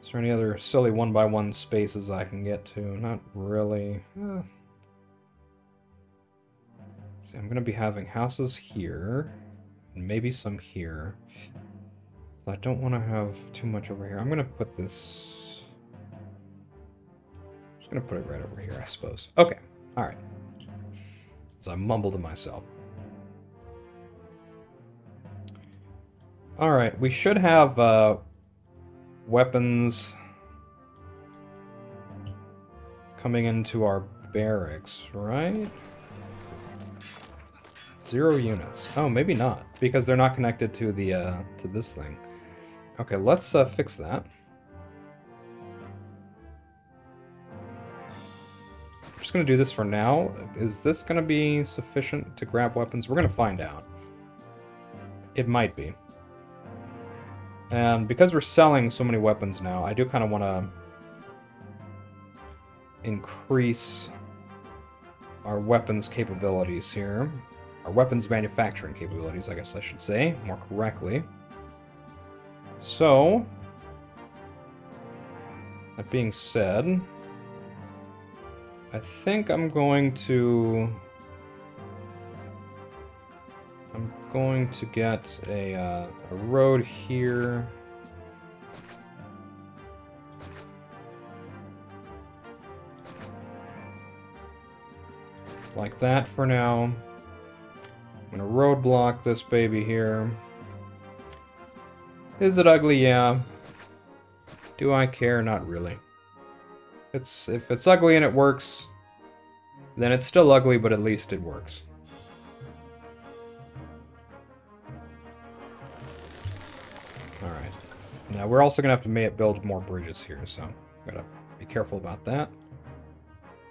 Is there any other silly one by one spaces I can get to? Not really. Eh. See, I'm going to be having houses here, and maybe some here. So I don't want to have too much over here. I'm going to put this... I'm just going to put it right over here, I suppose. Okay, alright. I mumble to myself. Alright, we should have uh, weapons coming into our barracks, right? Zero units. Oh, maybe not, because they're not connected to the uh, to this thing. Okay, let's uh, fix that. Just going to do this for now. Is this going to be sufficient to grab weapons? We're going to find out. It might be. And because we're selling so many weapons now, I do kind of want to increase our weapons capabilities here. Our weapons manufacturing capabilities, I guess I should say, more correctly. So, that being said, I think I'm going to... I'm going to get a, uh, a road here. Like that for now. I'm gonna roadblock this baby here. Is it ugly? Yeah. Do I care? Not really. It's if it's ugly and it works, then it's still ugly, but at least it works. Alright. Now we're also gonna have to build more bridges here, so gotta be careful about that.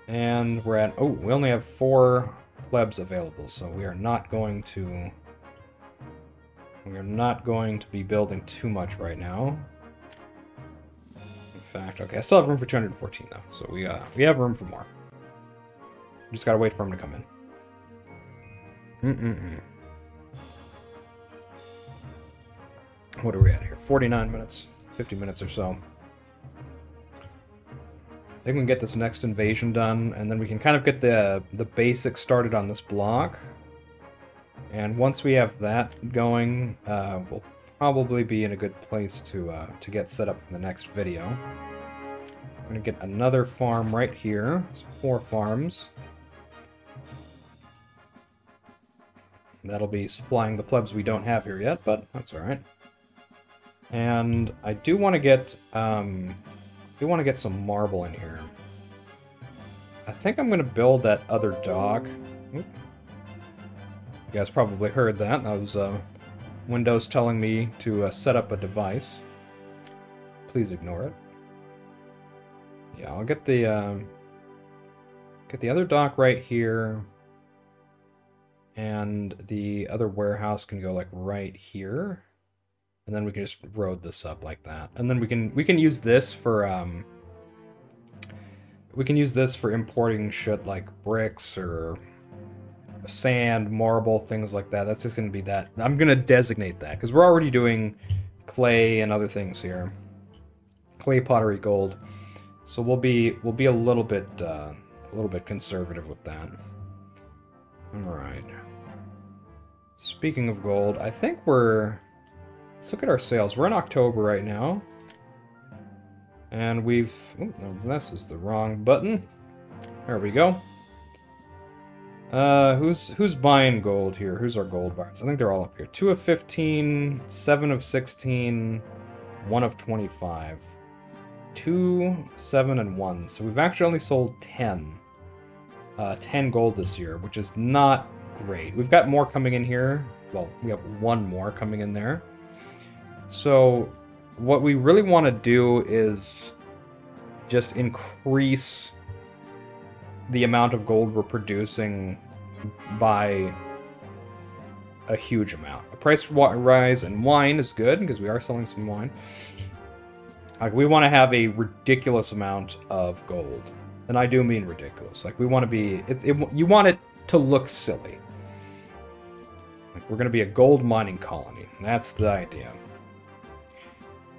And we're at oh, we only have four plebs available, so we are not going to we are not going to be building too much right now fact. Okay, I still have room for 214 though, so we uh we have room for more. Just gotta wait for him to come in. Mm-mm-mm. What are we at here? 49 minutes, 50 minutes or so. I think we can get this next invasion done, and then we can kind of get the the basics started on this block. And once we have that going, uh, we'll probably be in a good place to uh, to get set up for the next video. I'm gonna get another farm right here. It's four farms. That'll be supplying the plebs we don't have here yet, but that's alright. And I do want to get um, do want to get some marble in here. I think I'm to build that other dock. You guys probably heard that. That was uh, Windows telling me to uh, set up a device. Please ignore it. Yeah, I'll get the um, get the other dock right here, and the other warehouse can go like right here and then we can just road this up like that. And then we can we can use this for um we can use this for importing shit like bricks or sand, marble, things like that. That's just going to be that. I'm going to designate that because we're already doing clay and other things here. Clay, pottery, gold. So we'll be we'll be a little bit uh, a little bit conservative with that. All right. Speaking of gold, I think we're Let's look at our sales. We're in October right now. And we've... This is the wrong button. There we go. Uh, who's who's buying gold here? Who's our gold buyers? I think they're all up here. 2 of 15, 7 of 16, 1 of 25. 2, 7, and 1. So we've actually only sold 10. Uh, 10 gold this year, which is not great. We've got more coming in here. Well, we have one more coming in there. So what we really want to do is just increase the amount of gold we're producing by a huge amount. A price rise in wine is good because we are selling some wine. Like we want to have a ridiculous amount of gold, and I do mean ridiculous. Like we want to be, it, it, you want it to look silly. Like we're going to be a gold mining colony. That's the idea.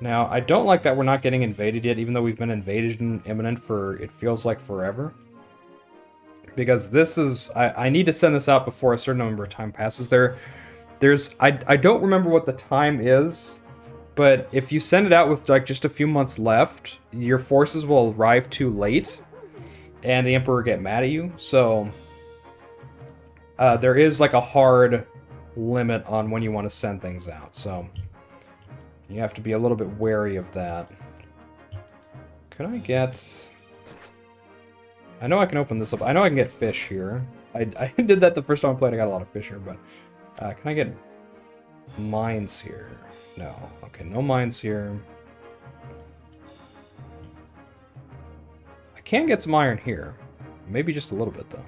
Now, I don't like that we're not getting invaded yet, even though we've been invaded and imminent for, it feels like forever. Because this is, I, I need to send this out before a certain number of time passes. There, there's, I, I don't remember what the time is, but if you send it out with like just a few months left, your forces will arrive too late, and the Emperor get mad at you. So, uh, there is like a hard limit on when you want to send things out. So, you have to be a little bit wary of that. Could I get... I know I can open this up. I know I can get fish here. I, I <laughs> did that the first time I played. I got a lot of fish here, but... Uh, can I get mines here? No. Okay, no mines here. I can get some iron here. Maybe just a little bit, though.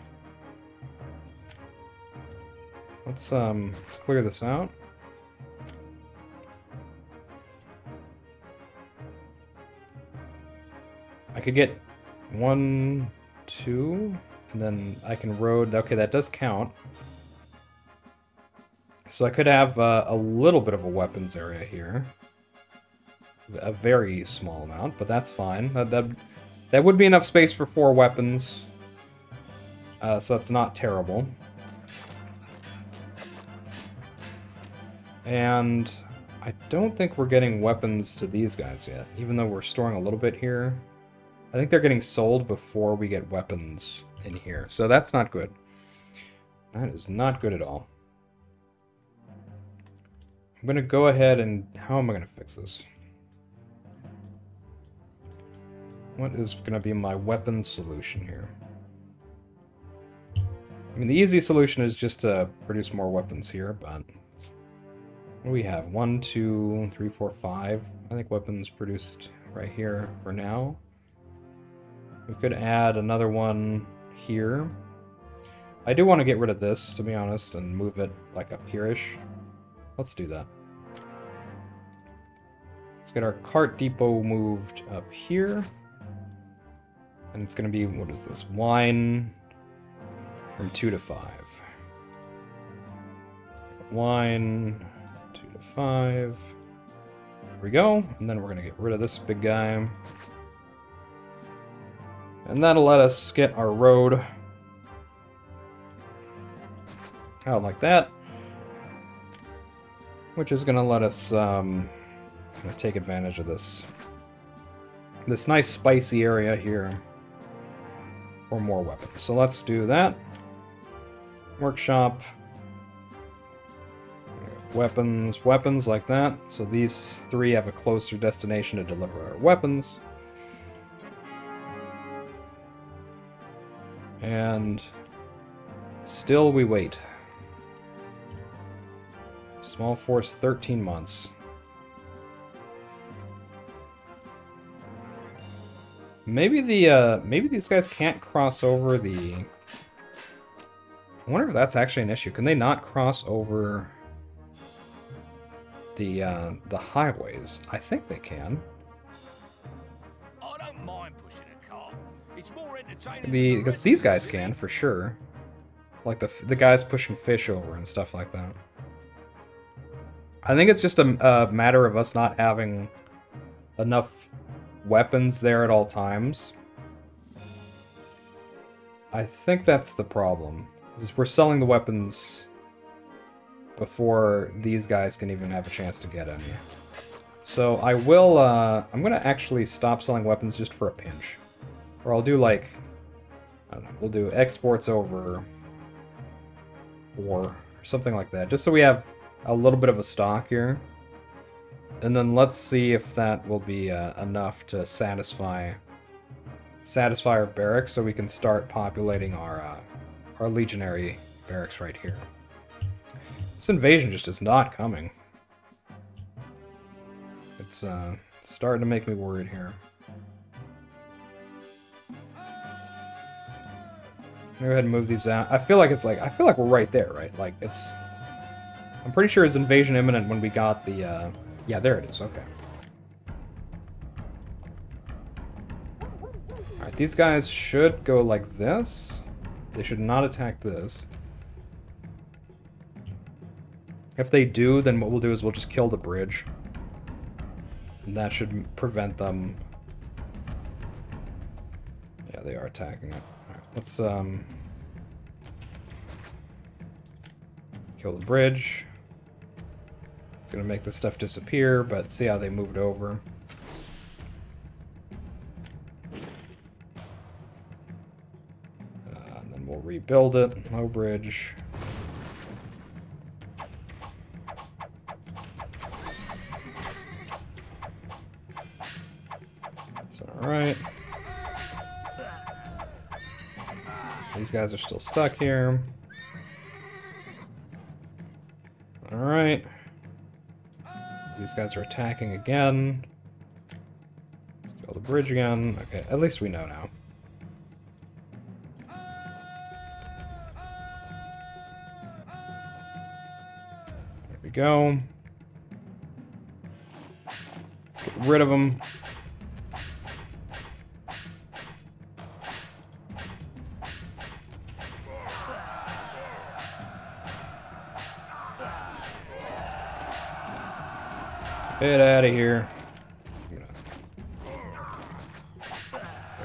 Let's, um, let's clear this out. I could get one, two, and then I can road. Okay, that does count. So I could have uh, a little bit of a weapons area here. A very small amount, but that's fine. That, that, that would be enough space for four weapons. Uh, so that's not terrible. And I don't think we're getting weapons to these guys yet, even though we're storing a little bit here. I think they're getting sold before we get weapons in here. So that's not good. That is not good at all. I'm going to go ahead and... How am I going to fix this? What is going to be my weapons solution here? I mean, the easy solution is just to produce more weapons here, but... What do we have? One, two, three, four, five. I think weapons produced right here for now. We could add another one here. I do want to get rid of this, to be honest, and move it like up here-ish. Let's do that. Let's get our cart depot moved up here. And it's going to be, what is this, wine from 2 to 5. wine, two to five. There we go. And then we're going to get rid of this big guy. And that'll let us get our road out like that. Which is going to let us um, take advantage of this this nice spicy area here for more weapons. So let's do that. Workshop. Weapons, weapons like that. So these three have a closer destination to deliver our weapons. And still we wait. Small force, 13 months. Maybe the, uh, maybe these guys can't cross over the... I wonder if that's actually an issue. Can they not cross over the, uh, the highways? I think they can. The, because these guys can, for sure. Like the, the guys pushing fish over and stuff like that. I think it's just a, a matter of us not having enough weapons there at all times. I think that's the problem. Is we're selling the weapons before these guys can even have a chance to get any. So I will, uh, I'm gonna actually stop selling weapons just for a pinch. Or I'll do like, I don't know, we'll do exports over or something like that, just so we have a little bit of a stock here. And then let's see if that will be uh, enough to satisfy satisfy our barracks, so we can start populating our uh, our legionary barracks right here. This invasion just is not coming. It's uh, starting to make me worried here. Go ahead and move these out. I feel like it's like I feel like we're right there, right? Like it's. I'm pretty sure it's invasion imminent when we got the. Uh... Yeah, there it is. Okay. All right, these guys should go like this. They should not attack this. If they do, then what we'll do is we'll just kill the bridge. And that should prevent them. Yeah, they are attacking it. Let's um kill the bridge. It's gonna make this stuff disappear, but see how they moved over. Uh, and then we'll rebuild it. No bridge. It's alright. These guys are still stuck here. Alright. These guys are attacking again. Let's kill the bridge again. Okay, at least we know now. There we go. Get rid of them. Get out of here. Get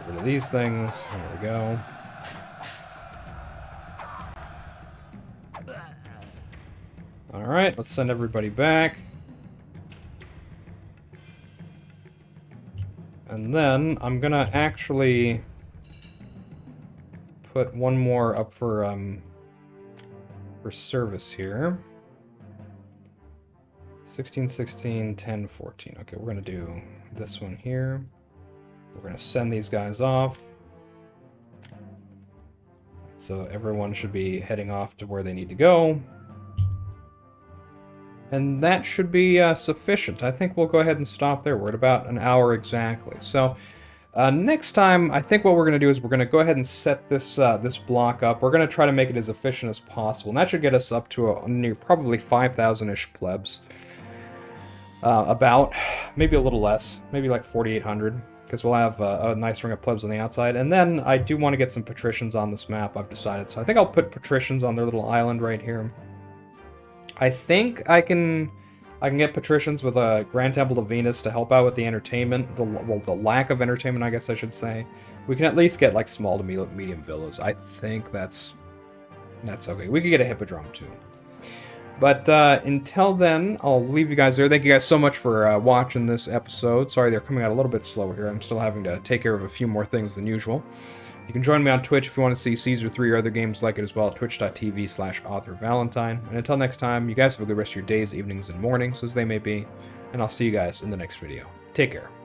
rid of these things. There we go. Alright, let's send everybody back. And then I'm gonna actually put one more up for um for service here. 16, 16, 10, 14. Okay, we're gonna do this one here. We're gonna send these guys off. So everyone should be heading off to where they need to go. And that should be uh, sufficient. I think we'll go ahead and stop there. We're at about an hour exactly. So uh, next time, I think what we're going to do is we're going to go ahead and set this uh, this block up. We're going to try to make it as efficient as possible. And that should get us up to a, near probably 5,000-ish plebs. Uh, about, maybe a little less, maybe like 4,800, because we'll have uh, a nice ring of plebs on the outside. And then I do want to get some patricians on this map, I've decided. So I think I'll put patricians on their little island right here. I think I can I can get patricians with a Grand Temple to Venus to help out with the entertainment, the well, the lack of entertainment, I guess I should say. We can at least get like small to medium villas. I think that's that's okay. We could get a hippodrome too. But uh, until then, I'll leave you guys there. Thank you guys so much for uh, watching this episode. Sorry they're coming out a little bit slower here. I'm still having to take care of a few more things than usual. You can join me on Twitch if you want to see Caesar 3 or other games like it as well at twitch.tv slash authorvalentine. And until next time, you guys have a good rest of your days, evenings, and mornings as they may be. And I'll see you guys in the next video. Take care.